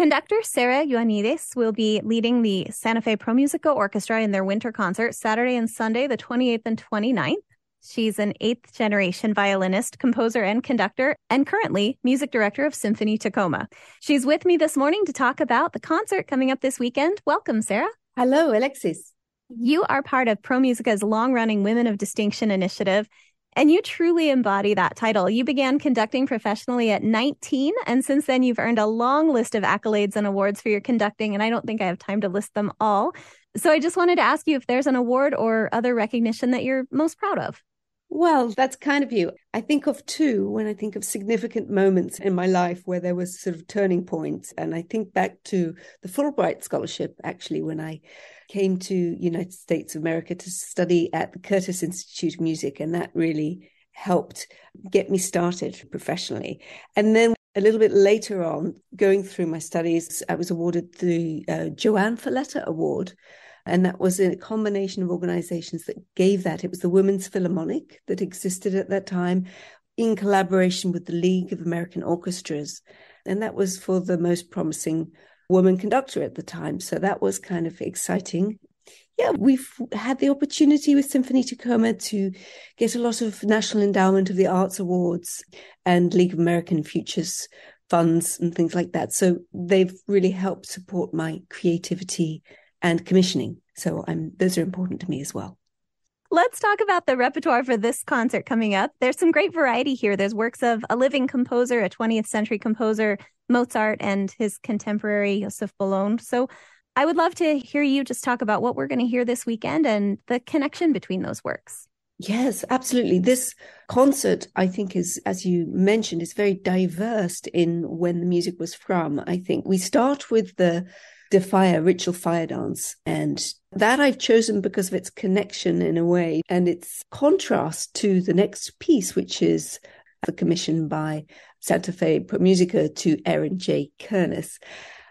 Conductor Sarah Ioannides will be leading the Santa Fe Pro Musica Orchestra in their winter concert Saturday and Sunday, the 28th and 29th. She's an eighth generation violinist, composer, and conductor, and currently music director of Symphony Tacoma. She's with me this morning to talk about the concert coming up this weekend. Welcome, Sarah. Hello, Alexis. You are part of Pro Musica's long running Women of Distinction initiative, and you truly embody that title. You began conducting professionally at 19, and since then, you've earned a long list of accolades and awards for your conducting, and I don't think I have time to list them all. So I just wanted to ask you if there's an award or other recognition that you're most proud of. Well, that's kind of you. I think of two when I think of significant moments in my life where there was sort of turning points. And I think back to the Fulbright Scholarship, actually, when I came to United States of America to study at the Curtis Institute of Music. And that really helped get me started professionally. And then a little bit later on, going through my studies, I was awarded the uh, JoAnn Falletta Award and that was a combination of organizations that gave that. It was the Women's Philharmonic that existed at that time in collaboration with the League of American Orchestras. And that was for the most promising woman conductor at the time. So that was kind of exciting. Yeah, we've had the opportunity with Symphony Tacoma to get a lot of National Endowment of the Arts Awards and League of American Futures funds and things like that. So they've really helped support my creativity and commissioning. So I'm, those are important to me as well. Let's talk about the repertoire for this concert coming up. There's some great variety here. There's works of a living composer, a 20th century composer, Mozart, and his contemporary Joseph Bologne. So I would love to hear you just talk about what we're going to hear this weekend and the connection between those works. Yes, absolutely. This concert, I think, is, as you mentioned, is very diverse in when the music was from. I think we start with the De Falla, Ritual Fire Dance. And that I've chosen because of its connection in a way and its contrast to the next piece, which is a commission by Santa Fe Musica to Aaron J. Kernis.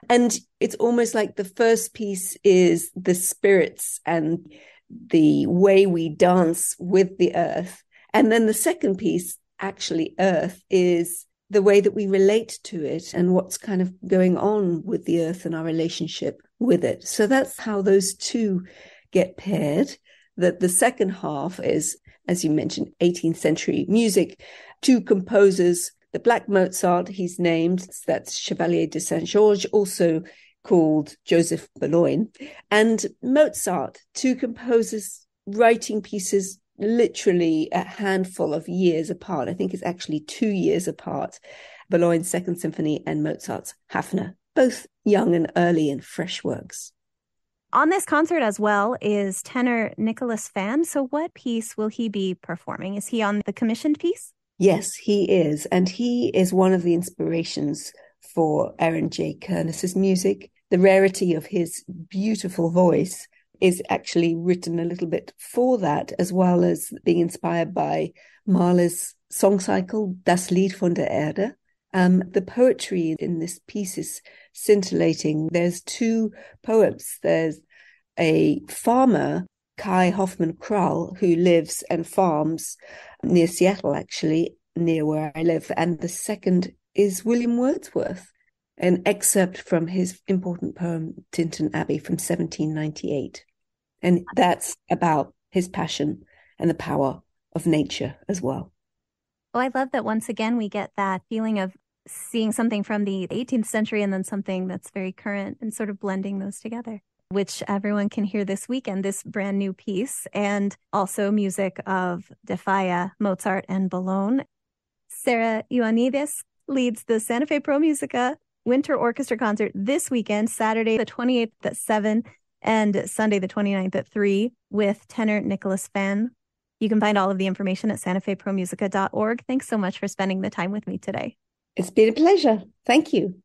And it's almost like the first piece is the spirits and the way we dance with the earth. And then the second piece, actually, earth, is the way that we relate to it and what's kind of going on with the earth and our relationship with it. So that's how those two get paired. That the second half is, as you mentioned, 18th century music, two composers, the Black Mozart, he's named, that's Chevalier de Saint Georges, also called Joseph Bologne, and Mozart, two composers writing pieces literally a handful of years apart. I think it's actually two years apart. Bologne's Second Symphony and Mozart's Haffner, both young and early and fresh works. On this concert as well is tenor Nicholas Phan. So, what piece will he be performing? Is he on the commissioned piece? Yes, he is. And he is one of the inspirations for Aaron J. Kernis's music. The rarity of his beautiful voice is actually written a little bit for that, as well as being inspired by Mahler's song cycle, Das Lied von der Erde. Um, the poetry in this piece is scintillating. There's two poems. There's a farmer, Kai Hoffman Krull, who lives and farms near Seattle, actually, near where I live. And the second is William Wordsworth, an excerpt from his important poem, Tintern Abbey from 1798. And that's about his passion and the power of nature as well. Oh, I love that once again we get that feeling of seeing something from the 18th century and then something that's very current and sort of blending those together, which everyone can hear this weekend, this brand new piece, and also music of De Falla, Mozart, and Bologne. Sarah Ioannides leads the Santa Fe Pro Musica Winter Orchestra Concert this weekend, Saturday the 28th at 7 and Sunday the 29th at 3 with tenor Nicholas Phan. You can find all of the information at santafepromusica.org. Thanks so much for spending the time with me today. It's been a pleasure. Thank you.